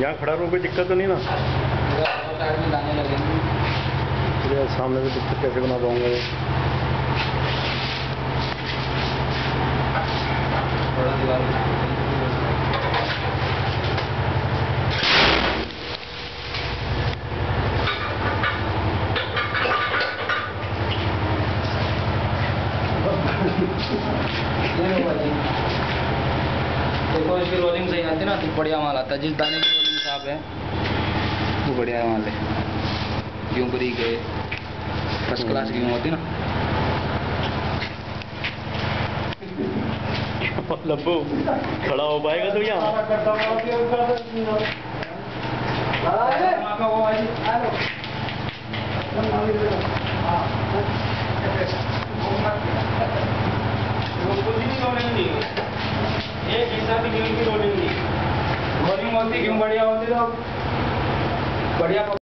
यहाँ खड़ा रहो, कोई दिक्कत तो नहीं ना? तो सामने से दिक्कत कैसे बना पाऊँगा थोड़ा दीवार देखो इसकी रोलिंग सही आती है ना तो बढ़िया माल आता है। जिस दाने की रोलिंग साफ़ है वो बढ़िया माल है। गेहूँ बरी के फ़र्स्ट क्लास गेहूँ होती ना। लब्बू खड़ा हो पाएगा तो यहाँ? रोलिंग होती क्यों बढ़िया होती तो बढ़िया